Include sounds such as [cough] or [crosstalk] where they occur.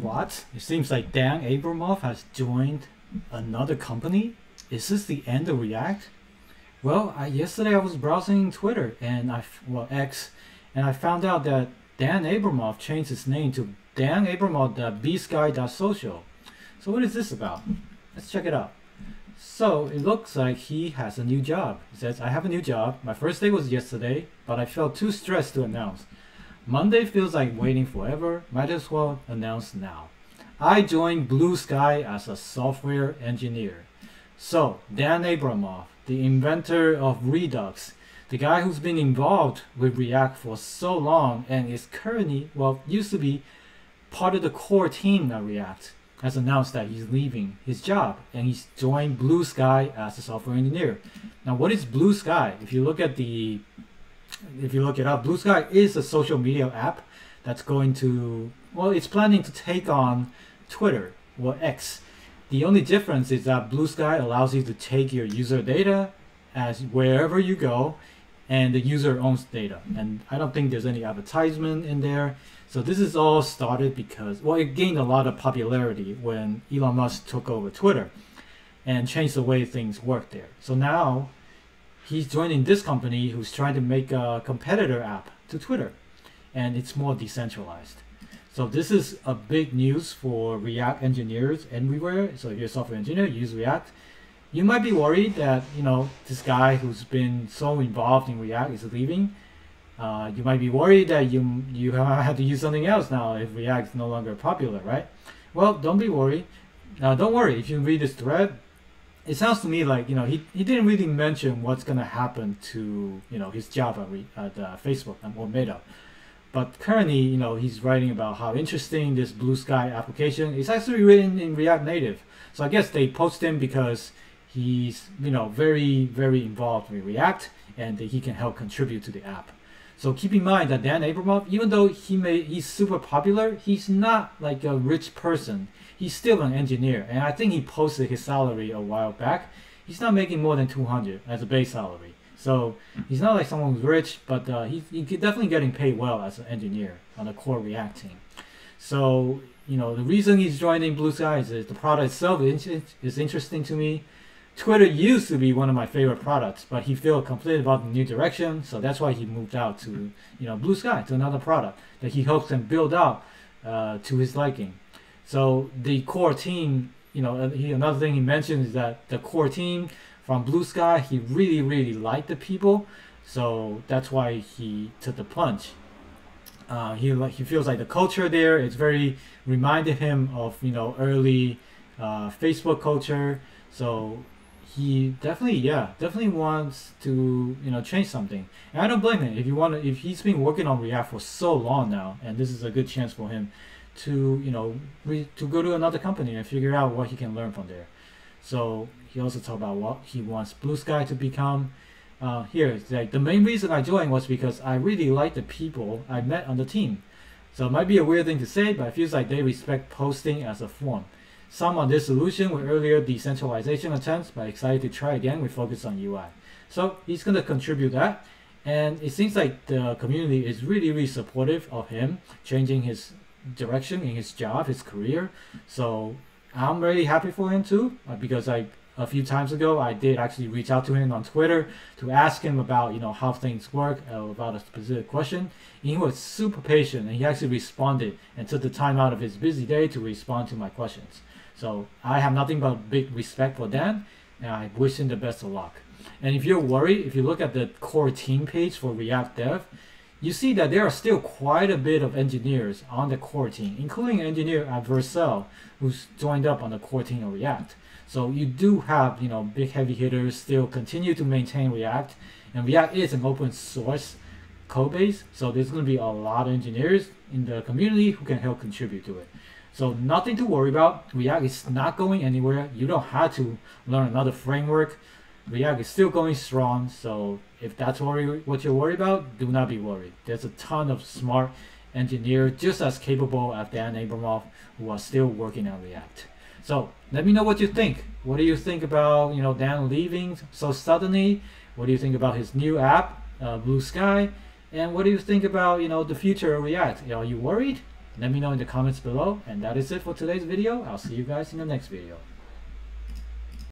What? It seems like Dan Abramov has joined another company. Is this the end of React? Well, I, yesterday I was browsing Twitter and I well X, and I found out that Dan Abramov changed his name to Dan Abramov Social. So what is this about? Let's check it out. So it looks like he has a new job. He says, I have a new job. My first day was yesterday, but I felt too stressed to announce. Monday feels like waiting forever. Might as well announce now. I joined Bluesky as a software engineer. So, Dan Abramov, the inventor of Redux, the guy who's been involved with React for so long and is currently, well, used to be part of the core team at React, has announced that he's leaving his job and he's joined Bluesky as a software engineer. Now, what is Bluesky? If you look at the if you look it up, Bluesky is a social media app that's going to, well, it's planning to take on Twitter or X. The only difference is that Bluesky allows you to take your user data as wherever you go, and the user owns data. And I don't think there's any advertisement in there. So this is all started because, well, it gained a lot of popularity when Elon Musk took over Twitter and changed the way things work there. So now he's joining this company who's trying to make a competitor app to Twitter, and it's more decentralized. So this is a big news for React engineers everywhere. So if you're a software engineer, use React. You might be worried that you know this guy who's been so involved in React is leaving. Uh, you might be worried that you you [laughs] have to use something else now if React is no longer popular, right? Well, don't be worried. Uh, don't worry if you read this thread it sounds to me like you know he, he didn't really mention what's gonna happen to you know his job at, uh, Facebook or Meta, but currently you know he's writing about how interesting this Bluesky application is actually written in React Native. So I guess they post him because he's you know very very involved with React and he can help contribute to the app. So keep in mind that Dan Abramov, even though he may he's super popular, he's not like a rich person he's still an engineer, and I think he posted his salary a while back. He's not making more than 200 as a base salary. So he's not like someone who's rich, but uh, he's, he's definitely getting paid well as an engineer on the core React team. So, you know, the reason he's joining Bluesky is the product itself is interesting to me. Twitter used to be one of my favorite products, but he felt completely about the new direction, so that's why he moved out to, you know, Bluesky, to another product that he hopes can build out uh, to his liking. So the core team, you know, he, another thing he mentioned is that the core team from Bluesky, he really, really liked the people. So that's why he took the punch. Uh, he he feels like the culture there is very reminded him of you know early uh, Facebook culture. So he definitely yeah definitely wants to you know change something. And I don't blame him if you want to if he's been working on React for so long now, and this is a good chance for him to you know re- to go to another company and figure out what he can learn from there. So he also talked about what he wants Bluesky to become. Uh, here, like the main reason I joined was because I really like the people I met on the team. So it might be a weird thing to say, but it feels like they respect posting as a form. Some on this solution were earlier decentralization attempts, but excited to try again with focus on UI. So he's going to contribute that. And it seems like the community is really, really supportive of him changing his direction in his job, his career. So I'm really happy for him too, uh, because I a few times ago I did actually reach out to him on Twitter to ask him about you know how things work uh, about a specific question. And he was super patient and he actually responded and took the time out of his busy day to respond to my questions. So I have nothing but big respect for Dan, and I wish him the best of luck. And if you're worried, if you look at the core team page for React Dev, you see that there are still quite a bit of engineers on the core team, including engineer at Vercel, who's joined up on the core team of React. So you do have, you know, big heavy hitters still continue to maintain React, and React is an open source code base, so there's going to be a lot of engineers in the community who can help contribute to it. So nothing to worry about. React is not going anywhere. You don't have to learn another framework. React is still going strong, so if that's worry, what you're worried about, do not be worried. There's a ton of smart engineers just as capable as Dan Abramov who are still working on React. So let me know what you think. What do you think about you know Dan leaving so suddenly? What do you think about his new app, uh, Bluesky? And what do you think about you know the future of React? Are you worried? Let me know in the comments below. And that is it for today's video. I'll see you guys in the next video.